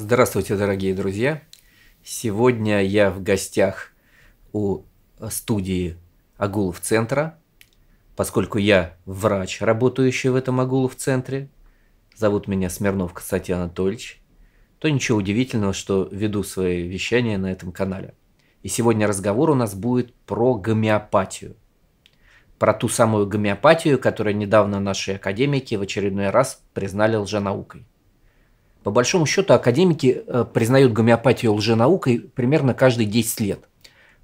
Здравствуйте, дорогие друзья! Сегодня я в гостях у студии Агулов центра, поскольку я врач, работающий в этом Агулов центре. Зовут меня Смирнов Константин Анатольевич. То ничего удивительного, что веду свои вещания на этом канале. И сегодня разговор у нас будет про гомеопатию. Про ту самую гомеопатию, которую недавно наши академики в очередной раз признали лженаукой. По большому счету академики э, признают гомеопатию лженаукой примерно каждые 10 лет.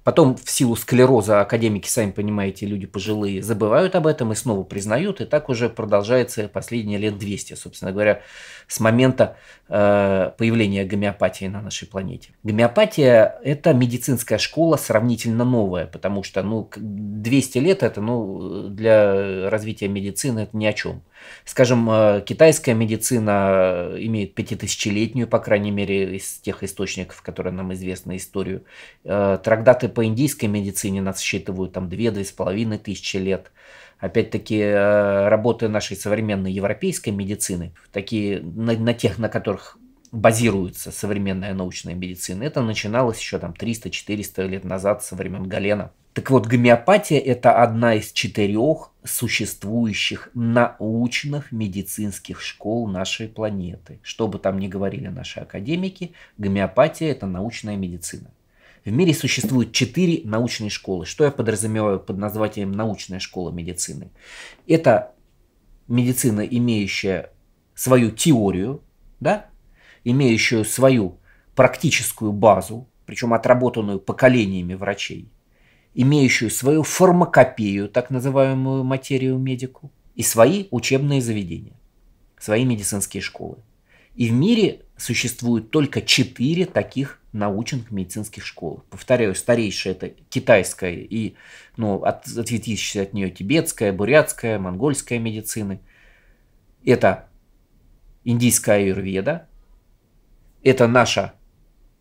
Потом в силу склероза академики, сами понимаете, люди пожилые, забывают об этом и снова признают. И так уже продолжается последние лет 200, собственно говоря, с момента э, появления гомеопатии на нашей планете. Гомеопатия – это медицинская школа сравнительно новая, потому что ну, 200 лет – это ну, для развития медицины это ни о чем. Скажем, э, китайская медицина имеет пятитысячелетнюю, по крайней мере, из тех источников, которые нам известны, историю. Э, трактаты по индийской медицине нас считывают там две-две с половиной тысячи лет. Опять-таки, э, работы нашей современной европейской медицины, такие на, на тех, на которых базируется современная научная медицина, это начиналось еще там 300-400 лет назад со времен Галена. Так вот, гомеопатия – это одна из четырех существующих научных медицинских школ нашей планеты. Что бы там ни говорили наши академики, гомеопатия – это научная медицина. В мире существует четыре научные школы. Что я подразумеваю под названием научная школа медицины? Это медицина, имеющая свою теорию, да, имеющую свою практическую базу, причем отработанную поколениями врачей, имеющую свою фармакопею, так называемую материю медику, и свои учебные заведения, свои медицинские школы. И в мире существует только четыре таких научных медицинских школ. Повторяю, старейшая это китайская и ну, от, ответвившаяся от нее тибетская, бурятская, монгольская медицины. Это индийская аюрведа, это наша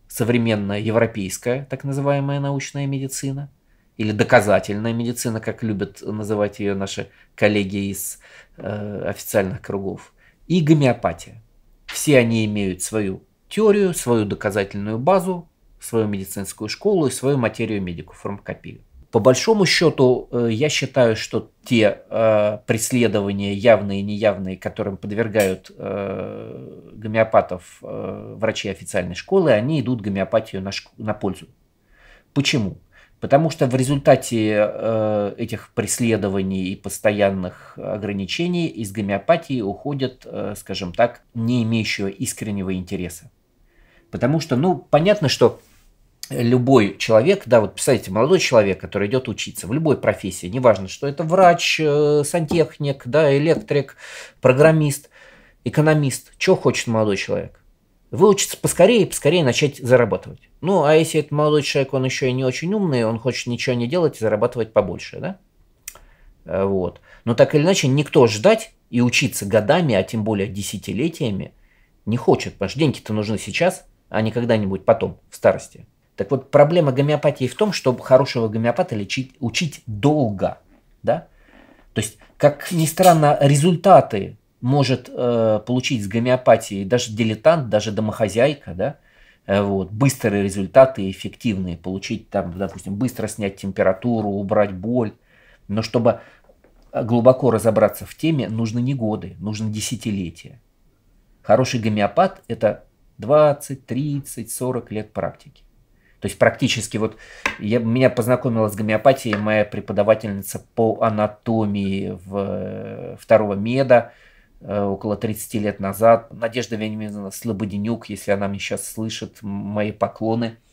современная европейская так называемая научная медицина или доказательная медицина, как любят называть ее наши коллеги из э, официальных кругов, и гомеопатия. Все они имеют свою теорию, свою доказательную базу, свою медицинскую школу и свою материю медику, фармакопию. По большому счету, э, я считаю, что те э, преследования, явные и неявные, которым подвергают э, гомеопатов э, врачи официальной школы, они идут гомеопатию на, шк- на пользу. Почему? Потому что в результате э, этих преследований и постоянных ограничений из гомеопатии уходят, э, скажем так, не имеющего искреннего интереса. Потому что, ну, понятно, что любой человек, да, вот представьте, молодой человек, который идет учиться в любой профессии, неважно, что это врач, э, сантехник, да, электрик, программист, экономист, что хочет молодой человек? Выучиться поскорее поскорее начать зарабатывать. Ну, а если этот молодой человек, он еще и не очень умный, он хочет ничего не делать и зарабатывать побольше, да? Э, вот. Но так или иначе, никто ждать и учиться годами, а тем более десятилетиями, не хочет, потому что деньги-то нужны сейчас, а не когда-нибудь потом, в старости. Так вот, проблема гомеопатии в том, чтобы хорошего гомеопата лечить, учить долго. Да? То есть, как ни странно, результаты может э, получить с гомеопатией даже дилетант, даже домохозяйка, да, э, вот, быстрые результаты, эффективные, получить там, допустим, быстро снять температуру, убрать боль. Но чтобы глубоко разобраться в теме, нужны не годы, нужно десятилетия. Хороший гомеопат – это 20, 30, 40 лет практики. То есть практически вот я, меня познакомила с гомеопатией моя преподавательница по анатомии в, э, второго меда э, около 30 лет назад. Надежда Вениаминовна Слободенюк, если она меня сейчас слышит, мои поклоны –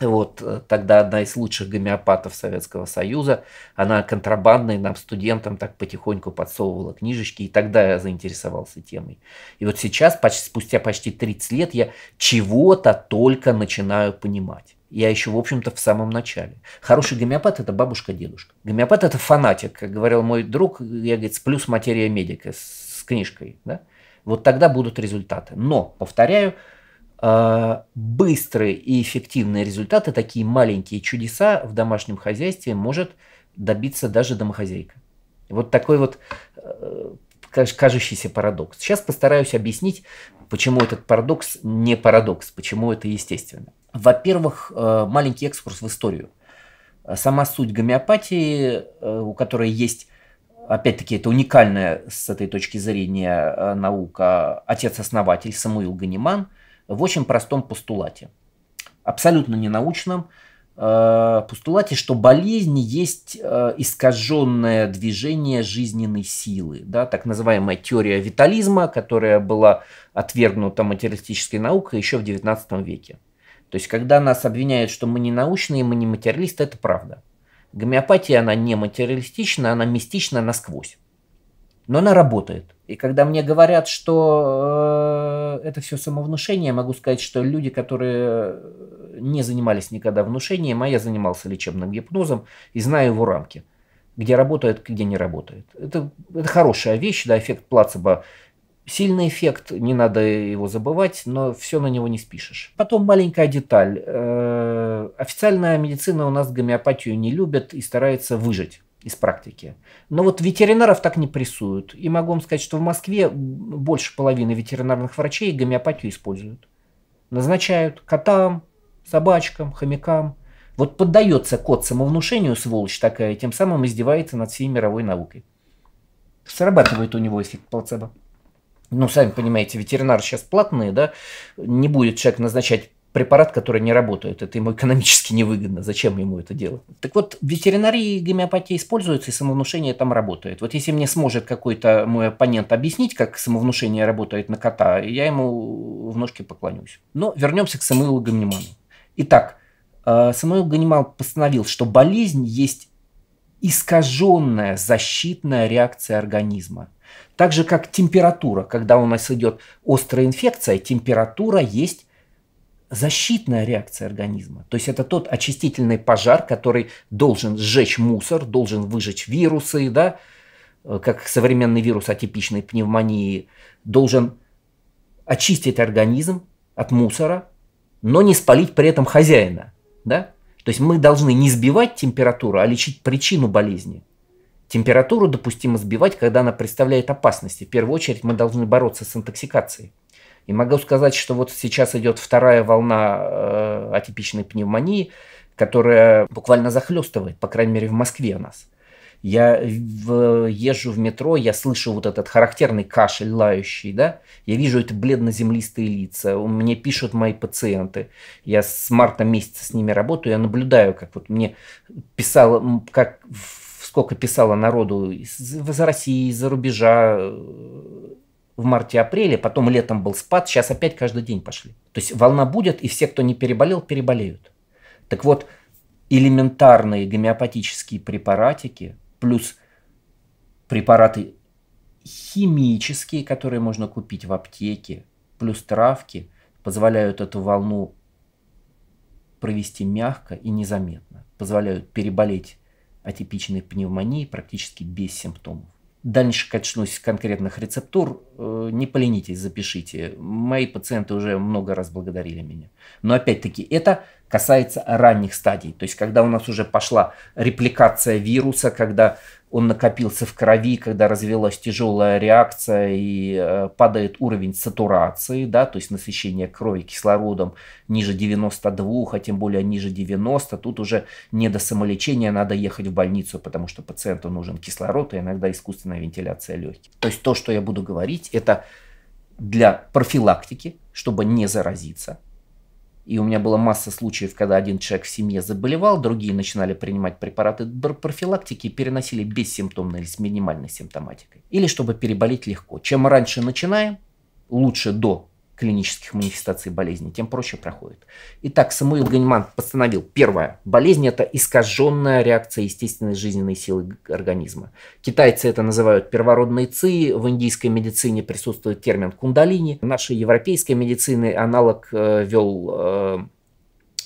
вот э, тогда одна из лучших гомеопатов Советского Союза, она контрабандной нам, студентам, так потихоньку подсовывала книжечки, и тогда я заинтересовался темой. И вот сейчас, почти, спустя почти 30 лет, я чего-то только начинаю понимать. Я еще, в общем-то, в самом начале. Хороший гомеопат – это бабушка-дедушка. Гомеопат – это фанатик, как говорил мой друг, я, говорит, плюс материя медика с книжкой. Да? Вот тогда будут результаты. Но, повторяю, а, быстрые и эффективные результаты, такие маленькие чудеса в домашнем хозяйстве может добиться даже домохозяйка. Вот такой вот э, кажущийся парадокс. Сейчас постараюсь объяснить, почему этот парадокс не парадокс, почему это естественно. Во-первых, э, маленький экскурс в историю. Сама суть гомеопатии, э, у которой есть, опять-таки, это уникальная с этой точки зрения э, наука, отец-основатель Самуил Ганиман, в очень простом постулате. Абсолютно ненаучном, Э, постулате, что болезнь есть э, искаженное движение жизненной силы, да, так называемая теория витализма, которая была отвергнута материалистической наукой еще в XIX веке. То есть, когда нас обвиняют, что мы не научные, мы не материалисты, это правда. Гомеопатия, она не материалистична, она мистична насквозь. Но она работает. И когда мне говорят, что э, это все самовнушение, я могу сказать, что люди, которые не занимались никогда внушением, а я занимался лечебным гипнозом и знаю его рамки, где работает, где не работает. Это, это хорошая вещь, да, эффект плацебо сильный эффект, не надо его забывать, но все на него не спишешь. Потом маленькая деталь. Э, официальная медицина у нас гомеопатию не любит и старается выжить из практики. Но вот ветеринаров так не прессуют. И могу вам сказать, что в Москве больше половины ветеринарных врачей гомеопатию используют. Назначают котам, собачкам, хомякам. Вот поддается кот самовнушению, сволочь такая, тем самым издевается над всей мировой наукой. Срабатывает у него эффект плацебо. Ну, сами понимаете, ветеринары сейчас платные, да, не будет человек назначать препарат, который не работает. Это ему экономически невыгодно. Зачем ему это делать? Так вот, в ветеринарии гомеопатия используется, и самовнушение там работает. Вот если мне сможет какой-то мой оппонент объяснить, как самовнушение работает на кота, я ему в ножке поклонюсь. Но вернемся к Самуилу Ганиману. Итак, э, Самуил Ганиман постановил, что болезнь есть искаженная защитная реакция организма. Так же, как температура. Когда у нас идет острая инфекция, температура есть защитная реакция организма. То есть это тот очистительный пожар, который должен сжечь мусор, должен выжечь вирусы, да, э, как современный вирус атипичной пневмонии, должен очистить организм от мусора, но не спалить при этом хозяина. Да? То есть мы должны не сбивать температуру, а лечить причину болезни. Температуру допустимо сбивать, когда она представляет опасности. В первую очередь мы должны бороться с интоксикацией. И могу сказать, что вот сейчас идет вторая волна э, атипичной пневмонии, которая буквально захлестывает, по крайней мере, в Москве нас. Я в, езжу в метро, я слышу вот этот характерный кашель лающий, да, я вижу эти бледно-землистые лица, мне пишут мои пациенты, я с марта месяца с ними работаю, я наблюдаю, как вот мне писало, как сколько писало народу из, России, из-за рубежа, в марте-апреле, потом летом был спад, сейчас опять каждый день пошли. То есть волна будет, и все, кто не переболел, переболеют. Так вот, элементарные гомеопатические препаратики плюс препараты химические, которые можно купить в аптеке, плюс травки, позволяют эту волну провести мягко и незаметно, позволяют переболеть атипичной пневмонией практически без симптомов. Дальше качнусь конкретных рецептур. Э, не поленитесь, запишите. Мои пациенты уже много раз благодарили меня. Но опять-таки это касается ранних стадий. То есть когда у нас уже пошла репликация вируса, когда он накопился в крови, когда развилась тяжелая реакция и э, падает уровень сатурации, да, то есть насыщение крови кислородом ниже 92, а тем более ниже 90, тут уже не до самолечения, надо ехать в больницу, потому что пациенту нужен кислород и иногда искусственная вентиляция легких. То есть то, что я буду говорить, это для профилактики, чтобы не заразиться, и у меня была масса случаев, когда один человек в семье заболевал, другие начинали принимать препараты профилактики и переносили бессимптомно или с минимальной симптоматикой. Или чтобы переболеть легко. Чем раньше начинаем, лучше до клинических манифестаций болезни, тем проще проходит. Итак, Самуил Ганиман постановил, первое, болезнь это искаженная реакция естественной жизненной силы организма. Китайцы это называют первородной ци, в индийской медицине присутствует термин кундалини. В нашей европейской медицины аналог э, вел э,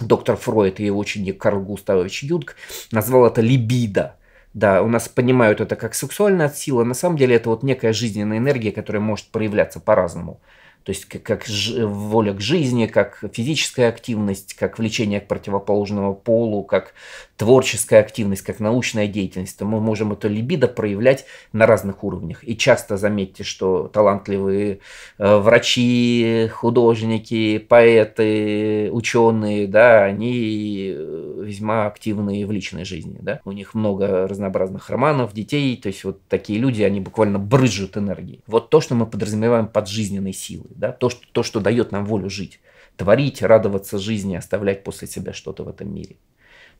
доктор Фройд и его ученик Карл Густавович Юнг, назвал это либидо. Да, у нас понимают это как сексуальная сила, на самом деле это вот некая жизненная энергия, которая может проявляться по-разному То есть как, как ж, воля к жизни, как физическая активность, как влечение к противоположному полу, как творческая активность, как научная деятельность, то мы можем это либидо проявлять на разных уровнях. И часто заметьте, что талантливые э, врачи, художники, поэты, ученые, да, они э, весьма активные в личной жизни. Да? У них много разнообразных романов, детей, то есть вот такие люди, они буквально брызжут энергией. Вот то, что мы подразумеваем под жизненной силой да, то, что, то, что дает нам волю жить, творить, радоваться жизни, оставлять после себя что-то в этом мире.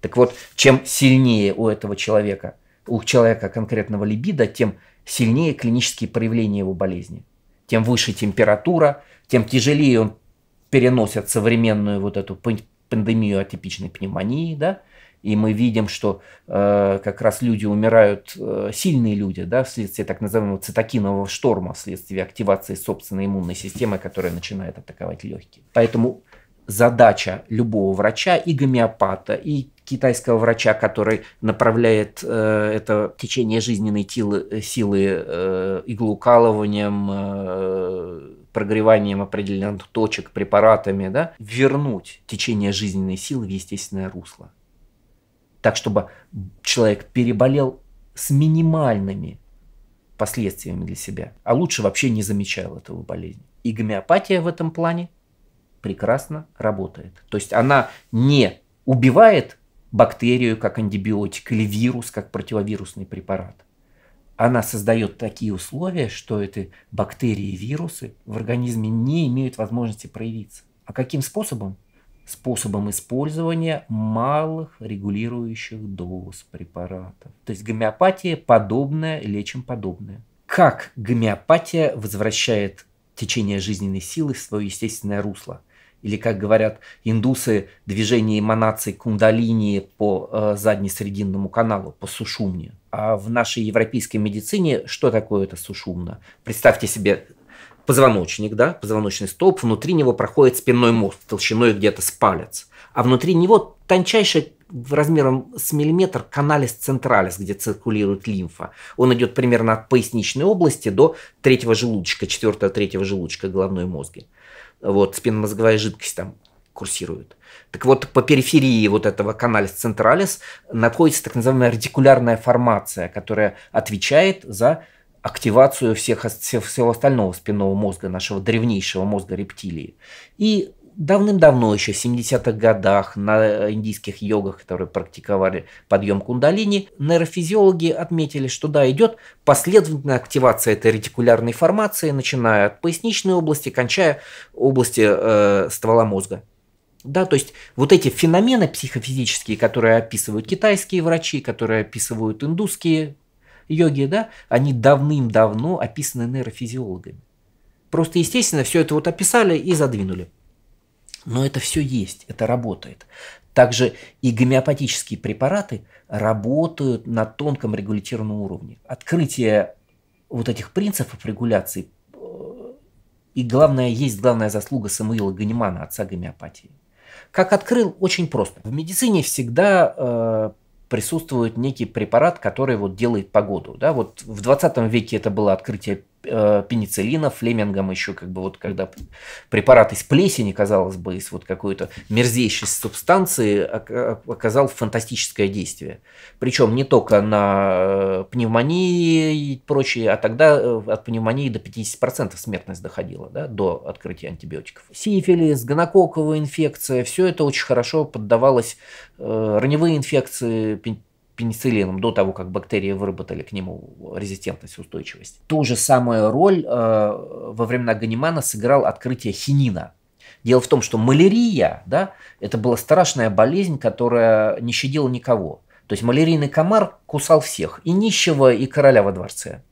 Так вот, чем сильнее у этого человека, у человека конкретного либидо, тем сильнее клинические проявления его болезни. Тем выше температура, тем тяжелее он переносит современную вот эту пандемию атипичной пневмонии, да, и мы видим, что э, как раз люди умирают, э, сильные люди, да, вследствие так называемого цитокинового шторма, вследствие активации собственной иммунной системы, которая начинает атаковать легкие. Поэтому задача любого врача, и гомеопата, и китайского врача, который направляет э, это течение жизненной силы, силы э, иглоукалыванием, э, прогреванием определенных точек, препаратами, да, вернуть течение жизненной силы в естественное русло так, чтобы человек переболел с минимальными последствиями для себя, а лучше вообще не замечал этого болезни. И гомеопатия в этом плане прекрасно работает. То есть она не убивает бактерию как антибиотик или вирус как противовирусный препарат. Она создает такие условия, что эти бактерии и вирусы в организме не имеют возможности проявиться. А каким способом? Способом использования малых регулирующих доз препаратов. То есть гомеопатия подобная, лечим подобное. Как гомеопатия возвращает течение жизненной силы в свое естественное русло? Или, как говорят индусы, движение эманаций кундалини по э, задне-срединному каналу, по сушумне. А в нашей европейской медицине что такое это сушумно? Представьте себе позвоночник, да, позвоночный столб, внутри него проходит спинной мозг толщиной где-то с палец, а внутри него тончайший размером с миллиметр каналис централис, где циркулирует лимфа. Он идет примерно от поясничной области до третьего желудочка, четвертого третьего желудочка головной мозги. Вот, спинномозговая жидкость там курсирует. Так вот, по периферии вот этого каналис централис находится так называемая артикулярная формация, которая отвечает за активацию всех, всего остального спинного мозга, нашего древнейшего мозга рептилии. И давным-давно, еще в 70-х годах, на индийских йогах, которые практиковали подъем кундалини, нейрофизиологи отметили, что да, идет последовательная активация этой ретикулярной формации, начиная от поясничной области, кончая области э, ствола мозга. Да, то есть вот эти феномены психофизические, которые описывают китайские врачи, которые описывают индусские йоги, да, они давным-давно описаны нейрофизиологами. Просто, естественно, все это вот описали и задвинули. Но это все есть, это работает. Также и гомеопатические препараты работают на тонком регулятивном уровне. Открытие вот этих принципов регуляции э, и главное, есть главная заслуга Самуила Ганимана, отца гомеопатии. Как открыл, очень просто. В медицине всегда э, присутствует некий препарат, который вот делает погоду. Да? Вот в 20 веке это было открытие пенициллина, Флемингом еще как бы вот когда препарат из плесени, казалось бы, из вот какой-то мерзейшей субстанции оказал фантастическое действие. Причем не только на э, пневмонии и прочее, а тогда э, от пневмонии до 50% смертность доходила да, до открытия антибиотиков. Сифилис, гонококковая инфекция, все это очень хорошо поддавалось, раневые инфекции, пенициллином до того, как бактерии выработали к нему резистентность, устойчивость. Ту же самую роль э, во времена Ганимана сыграл открытие хинина. Дело в том, что малярия, да, это была страшная болезнь, которая не щадила никого. То есть малярийный комар кусал всех, и нищего, и короля во дворце.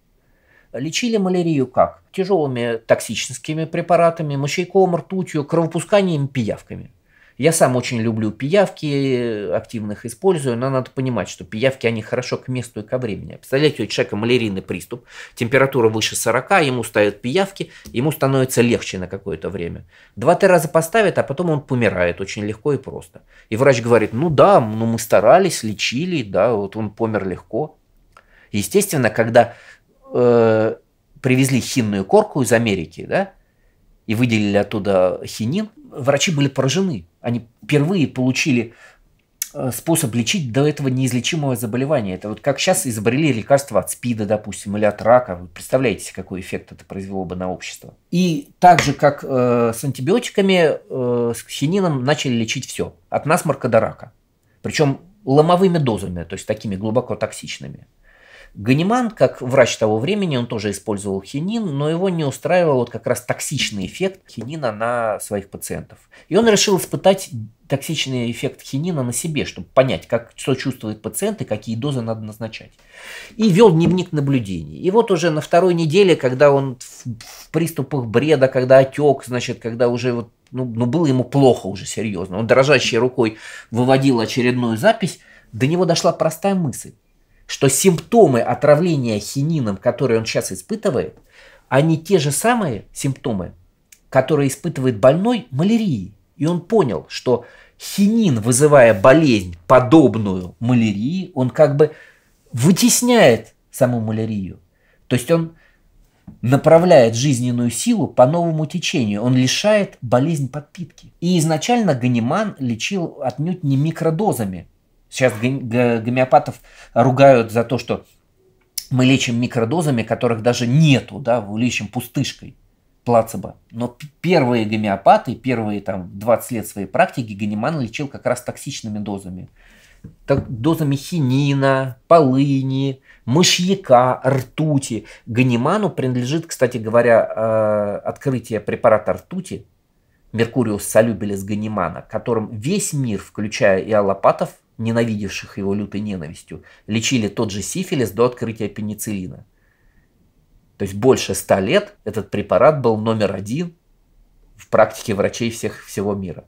Лечили малярию как? Тяжелыми токсическими препаратами, мочейковым ртутью, кровопусканием, пиявками. Я сам очень люблю пиявки, активных использую, но надо понимать, что пиявки, они хорошо к месту и ко времени. Представляете, у человека малярийный приступ, температура выше 40, ему ставят пиявки, ему становится легче на какое-то время. Два-три раза поставят, а потом он помирает очень легко и просто. И врач говорит, ну да, ну мы старались, лечили, да, вот он помер легко. Естественно, когда э, привезли хинную корку из Америки, да, и выделили оттуда хинин, врачи были поражены. Они впервые получили э, способ лечить до этого неизлечимого заболевания. Это вот как сейчас изобрели лекарства от СПИДа, допустим, или от рака. Вы представляете, какой эффект это произвело бы на общество. И так же, как э, с антибиотиками, э, с хинином начали лечить все. От насморка до рака. Причем ломовыми дозами, то есть такими глубоко токсичными. Ганиман, как врач того времени, он тоже использовал хинин, но его не устраивал вот как раз токсичный эффект хинина на своих пациентов. И он решил испытать токсичный эффект хинина на себе, чтобы понять, как, что чувствует пациент и какие дозы надо назначать. И вел дневник наблюдений. И вот уже на второй неделе, когда он в, в приступах бреда, когда отек, значит, когда уже вот, ну, ну было ему плохо уже серьезно, он дрожащей рукой выводил очередную запись, до него дошла простая мысль что симптомы отравления хинином, которые он сейчас испытывает, они те же самые симптомы, которые испытывает больной малярии. И он понял, что хинин, вызывая болезнь, подобную малярии, он как бы вытесняет саму малярию. То есть он направляет жизненную силу по новому течению. Он лишает болезнь подпитки. И изначально Ганиман лечил отнюдь не микродозами, Сейчас гомеопатов ругают за то, что мы лечим микродозами, которых даже нету, да, лечим пустышкой плацебо. Но первые гомеопаты, первые там 20 лет своей практики Ганиман лечил как раз токсичными дозами. Так, дозами хинина, полыни, мышьяка, ртути. Ганиману принадлежит, кстати говоря, э, открытие препарата ртути, Меркуриус солюбилис ганимана, которым весь мир, включая и аллопатов, ненавидевших его лютой ненавистью, лечили тот же сифилис до открытия пенициллина. То есть больше ста лет этот препарат был номер один в практике врачей всех, всего мира.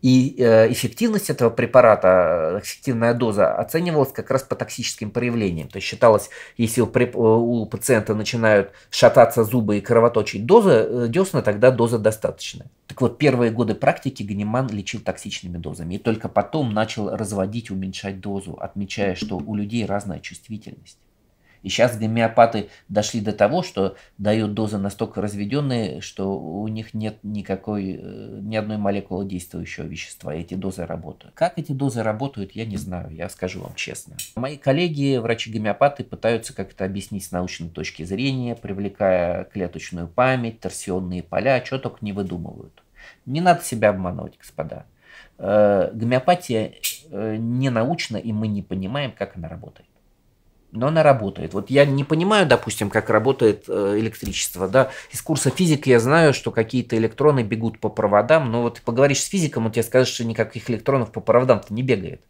И э, эффективность этого препарата, эффективная доза оценивалась как раз по токсическим проявлениям. То есть считалось, если у, у пациента начинают шататься зубы и кровоточить доза, э, десна, тогда доза достаточная. Так вот, первые годы практики Ганиман лечил токсичными дозами. И только потом начал разводить, уменьшать дозу, отмечая, что у людей разная чувствительность. И сейчас гомеопаты дошли до того, что дают дозы настолько разведенные, что у них нет никакой, э, ни одной молекулы действующего вещества. Эти дозы работают. Как эти дозы работают, я не знаю, я скажу вам честно. Мои коллеги, врачи-гомеопаты, пытаются как-то объяснить с научной точки зрения, привлекая клеточную память, торсионные поля, что только не выдумывают. Не надо себя обманывать, господа. Э, гомеопатия э, не научна, и мы не понимаем, как она работает но она работает. Вот я не понимаю, допустим, как работает э, электричество, да. Из курса физики я знаю, что какие-то электроны бегут по проводам, но вот поговоришь с физиком, он тебе скажет, что никаких электронов по проводам-то не бегает.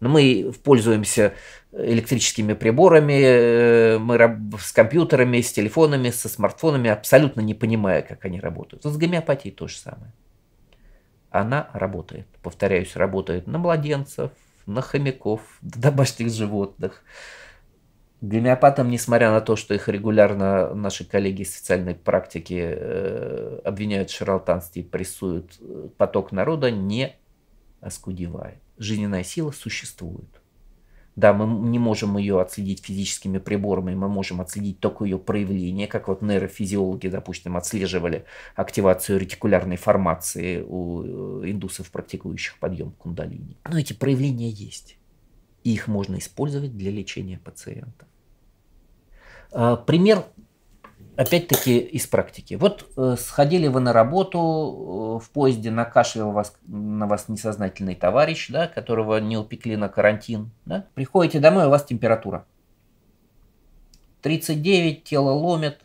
Но мы пользуемся электрическими приборами, э, мы с компьютерами, с телефонами, со смартфонами, абсолютно не понимая, как они работают. Вот с гомеопатией то же самое. Она работает. Повторяюсь, работает на младенцев, на хомяков, на домашних животных, Гомеопатам, несмотря на то, что их регулярно наши коллеги из социальной практики э, обвиняют в шарлатанстве и прессуют, э, поток народа не оскудевает. Жизненная сила существует. Да, мы не можем ее отследить физическими приборами, мы можем отследить только ее проявление, как вот нейрофизиологи, допустим, отслеживали активацию ретикулярной формации у э, индусов, практикующих подъем кундалини. Но эти проявления есть. И их можно использовать для лечения пациентов. А, пример, опять-таки, из практики. Вот э, сходили вы на работу, э, в поезде накашлял вас, на вас несознательный товарищ, да, которого не упекли на карантин. Да? Приходите домой, у вас температура. 39, тело ломит.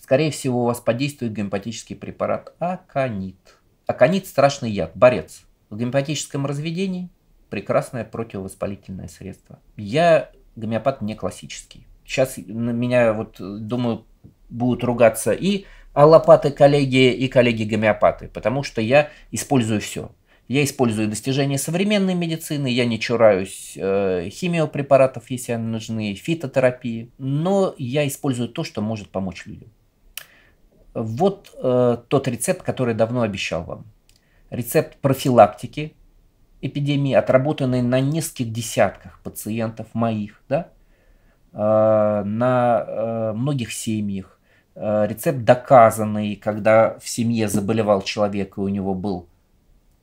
Скорее всего, у вас подействует гомеопатический препарат аконит. Аконит – страшный яд, борец. В гомеопатическом разведении прекрасное противовоспалительное средство. Я гомеопат не классический. Сейчас на меня, вот, думаю, будут ругаться и аллопаты коллеги, и коллеги-гомеопаты, потому что я использую все. Я использую достижения современной медицины, я не чураюсь э, химиопрепаратов, если они нужны, фитотерапии, но я использую то, что может помочь людям. Вот э, тот рецепт, который давно обещал вам. Рецепт профилактики эпидемии, отработанной на нескольких десятках пациентов моих, да, э, на э, многих семьях, Э, рецепт доказанный, когда в семье заболевал человек и у него был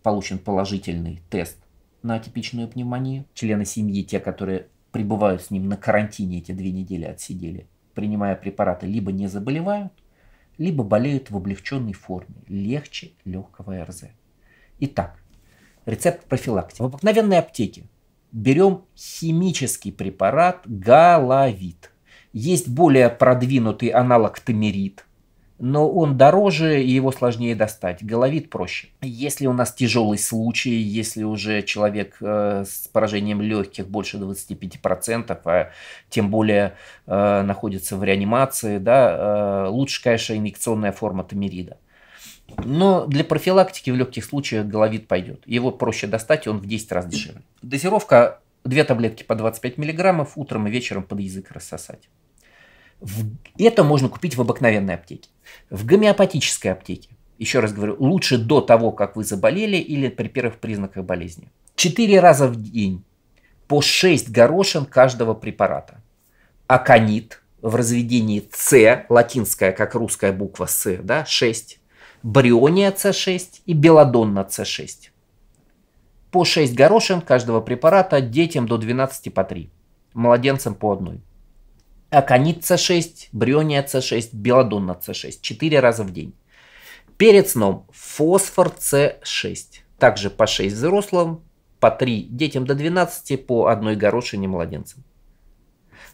получен положительный тест на атипичную пневмонию. Члены семьи, те, которые пребывают с ним на карантине, эти две недели отсидели, принимая препараты, либо не заболевают, либо болеют в облегченной форме, легче легкого РЗ. Итак, рецепт профилактики. В обыкновенной аптеке берем химический препарат галавит. Есть более продвинутый аналог тамерит, но он дороже и его сложнее достать. Головит проще. Если у нас тяжелый случай, если уже человек э, с поражением легких больше 25%, а тем более э, находится в реанимации, да, э, лучше, конечно, инъекционная форма тамерида. Но для профилактики в легких случаях головит пойдет. Его проще достать, он в 10 раз дешевле. Дозировка 2 таблетки по 25 мг утром и вечером под язык рассосать. Это можно купить в обыкновенной аптеке. В гомеопатической аптеке, еще раз говорю, лучше до того, как вы заболели или при первых признаках болезни. Четыре раза в день по 6 горошин каждого препарата. Аконит в разведении С, латинская, как русская буква С, да, 6 бриония С6 и белодонна С6. По 6 горошин каждого препарата детям до 12 по 3, младенцам по одной. Аконит С6, бриония С6, белодонна С6. 4 раза в день. Перед сном фосфор С6. Также по 6 взрослым, по 3 детям до 12, по одной горошине младенцам.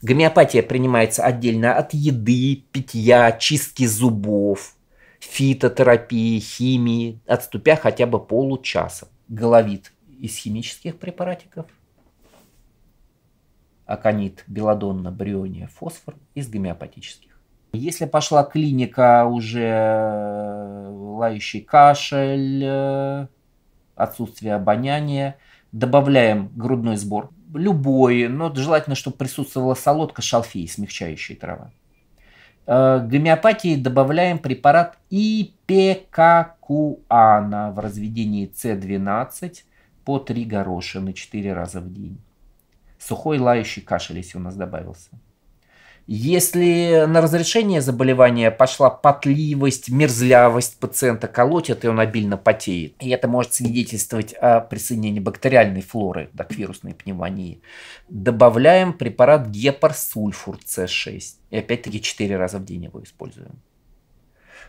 Гомеопатия принимается отдельно от еды, питья, чистки зубов, фитотерапии, химии, отступя хотя бы получаса. Головит из химических препаратиков, аконит, белодонна, бриония, фосфор из гомеопатических. Если пошла клиника уже э, лающий кашель, э, отсутствие обоняния, добавляем грудной сбор. Любой, но желательно, чтобы присутствовала солодка, шалфей, смягчающая трава. Э, гомеопатии добавляем препарат ипекакуана в разведении С12 по 3 горошины 4 раза в день. Сухой лающий кашель, если у нас добавился. Если на разрешение заболевания пошла потливость, мерзлявость пациента, колотит, и он обильно потеет, и это может свидетельствовать о присоединении бактериальной флоры да, к вирусной пневмонии, добавляем препарат гепарсульфур С6. И опять-таки 4 раза в день его используем.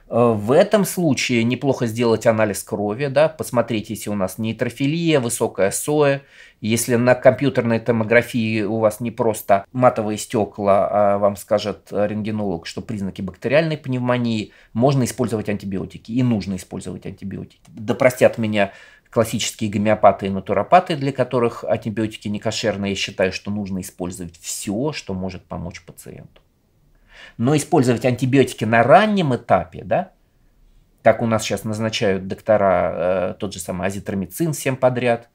Э, в этом случае неплохо сделать анализ крови, да, посмотреть, если у нас нейтрофилия, высокая соя, если на компьютерной томографии у вас не просто матовые стекла, а вам скажет рентгенолог, что признаки бактериальной пневмонии, можно использовать антибиотики и нужно использовать антибиотики. Да простят меня классические гомеопаты и натуропаты, для которых антибиотики не кошерные, я считаю, что нужно использовать все, что может помочь пациенту. Но использовать антибиотики на раннем этапе, да, как у нас сейчас назначают доктора э, тот же самый азитромицин всем подряд,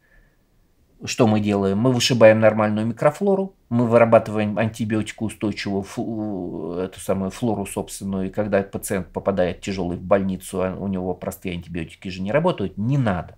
что мы делаем? Мы вышибаем нормальную микрофлору, мы вырабатываем антибиотикоустойчивую флу, эту самую флору собственную, и когда пациент попадает тяжелый в больницу, а у него простые антибиотики же не работают, не надо.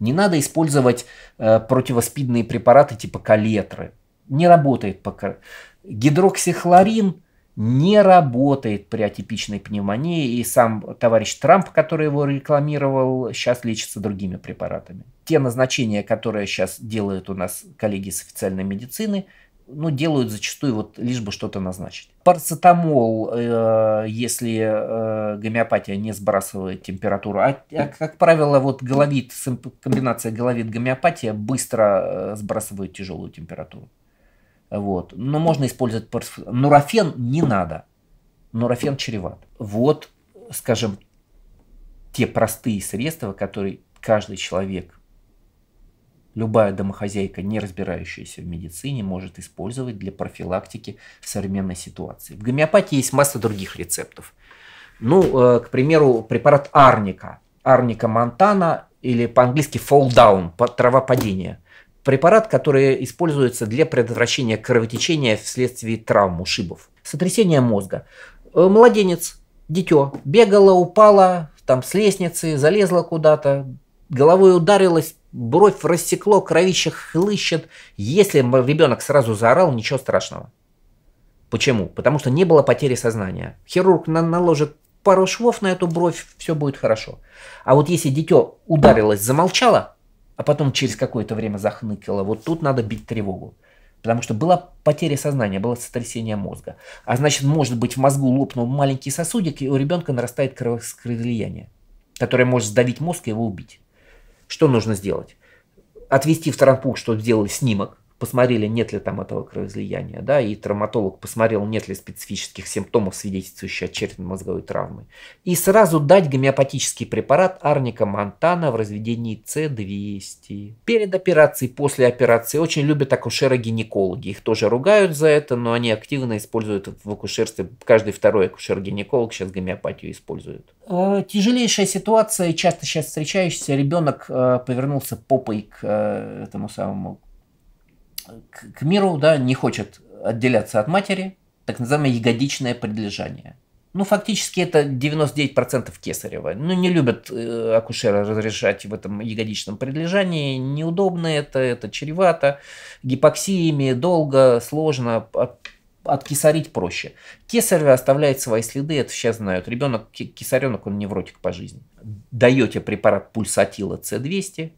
Не надо использовать э, противоспидные препараты типа калетры. Не работает пока. Гидроксихлорин не работает при атипичной пневмонии, и сам товарищ Трамп, который его рекламировал, сейчас лечится другими препаратами. Те назначения, которые сейчас делают у нас коллеги с официальной медицины, ну, делают зачастую вот лишь бы что-то назначить. Парацетамол, э, если э, гомеопатия не сбрасывает температуру, а, а как правило, вот головит, комбинация головит-гомеопатия быстро э, сбрасывает тяжелую температуру. Вот. Но можно использовать нурофен не надо. Нурофен чреват. Вот, скажем, те простые средства, которые каждый человек, любая домохозяйка, не разбирающаяся в медицине, может использовать для профилактики в современной ситуации. В гомеопатии есть масса других рецептов. Ну, э, к примеру, препарат арника. Арника монтана или по-английски fall down, трава падения препарат, который используется для предотвращения кровотечения вследствие травм, ушибов. Сотрясение мозга. Э, младенец, дитё, бегала, упала, там с лестницы, залезла куда-то, головой ударилась, бровь рассекло, кровище хлыщет. Если ребенок сразу заорал, ничего страшного. Почему? Потому что не было потери сознания. Хирург наложит пару швов на эту бровь, все будет хорошо. А вот если дитё ударилось, замолчало, а потом через какое-то время захныкало, вот тут надо бить тревогу. Потому что была потеря сознания, было сотрясение мозга. А значит, может быть, в мозгу лопнул маленький сосудик, и у ребенка нарастает кровоизлияние, которое может сдавить мозг и его убить. Что нужно сделать? Отвести в травмпункт, чтобы сделали снимок, посмотрели, нет ли там этого кровоизлияния, да, и травматолог посмотрел, нет ли специфических симптомов, свидетельствующих о черепно-мозговой травме. И сразу дать гомеопатический препарат Арника Монтана в разведении С200. Перед операцией, после операции очень любят акушеры-гинекологи. Их тоже ругают за это, но они активно используют в акушерстве. Каждый второй акушер-гинеколог сейчас гомеопатию использует. Э, тяжелейшая ситуация, часто сейчас встречающаяся, ребенок э, повернулся попой к э, этому самому к, к миру, да, не хочет отделяться от матери, так называемое ягодичное предлежание. Ну, фактически это 99% кесарева. Ну, не любят э, акушеры разрешать в этом ягодичном предлежании. Неудобно это, это чревато. Гипоксиями долго, сложно. От, откисарить проще. Кесарево оставляет свои следы, это сейчас знают. Ребенок, кесаренок, он невротик по жизни. Даете препарат пульсатила С200,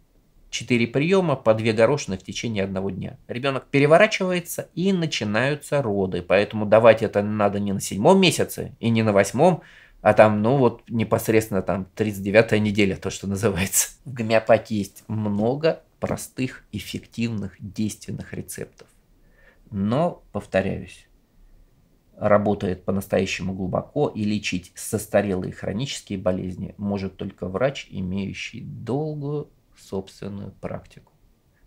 4 приема по 2 горошины в течение одного дня. Ребенок переворачивается и начинаются роды. Поэтому давать это надо не на седьмом месяце и не на восьмом, а там, ну вот непосредственно там 39-я неделя, то, что называется. В гомеопатии есть много простых, эффективных, действенных рецептов. Но, повторяюсь, работает по-настоящему глубоко и лечить состарелые хронические болезни может только врач, имеющий долгую собственную практику.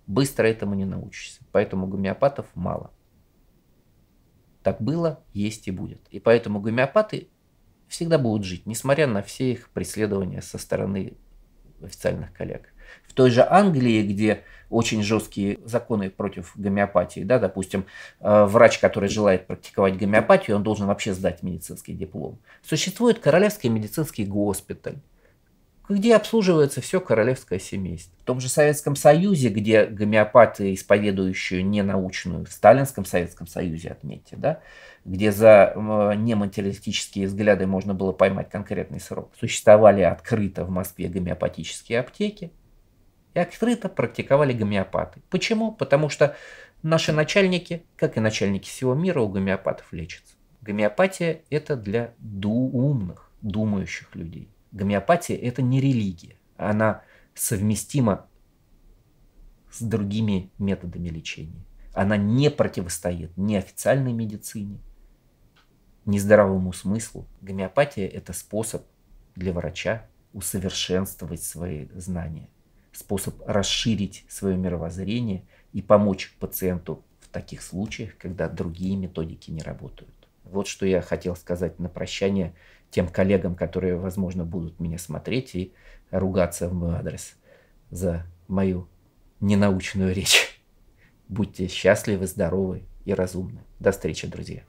Быстро этому не научишься, поэтому гомеопатов мало. Так было, есть и будет. И поэтому гомеопаты всегда будут жить, несмотря на все их преследования со стороны официальных коллег. В той же Англии, где очень жесткие законы против гомеопатии, да, допустим, э, врач, который желает практиковать гомеопатию, он должен вообще сдать медицинский диплом. Существует Королевский медицинский госпиталь, где обслуживается все королевское семейство. В том же Советском Союзе, где гомеопаты, исповедующие ненаучную, в Сталинском Советском Союзе, отметьте, да, где за нематериалистические взгляды можно было поймать конкретный срок, существовали открыто в Москве гомеопатические аптеки и открыто практиковали гомеопаты. Почему? Потому что наши начальники, как и начальники всего мира, у гомеопатов лечатся. Гомеопатия – это для умных, думающих людей. Гомеопатия – это не религия. Она совместима с другими методами лечения. Она не противостоит ни официальной медицине, ни здравому смыслу. Гомеопатия – это способ для врача усовершенствовать свои знания, способ расширить свое мировоззрение и помочь пациенту в таких случаях, когда другие методики не работают. Вот что я хотел сказать на прощание – тем коллегам, которые, возможно, будут меня смотреть и ругаться в мой адрес за мою ненаучную речь. Будьте счастливы, здоровы и разумны. До встречи, друзья.